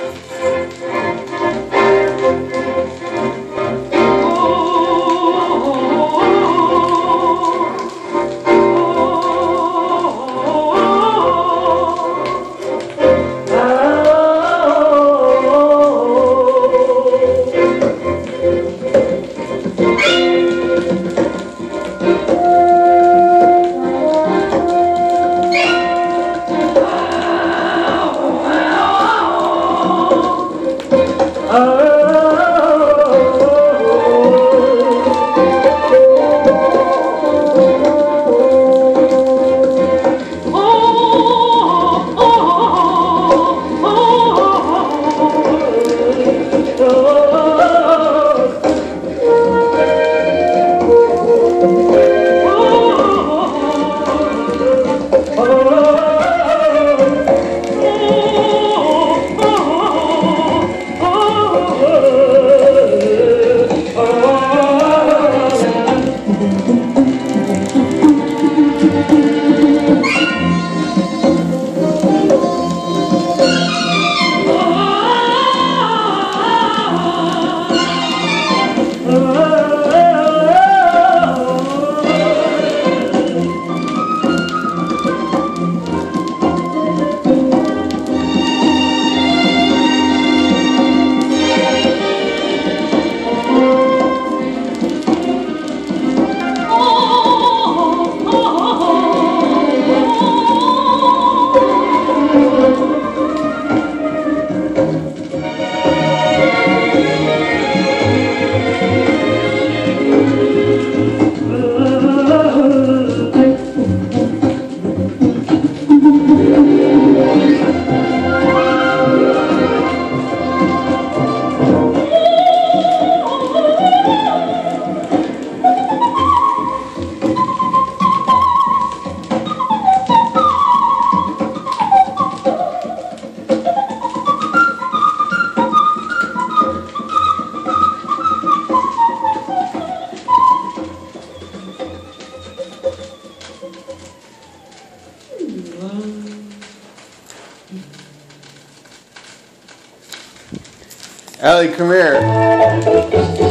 Música Ellie, come here.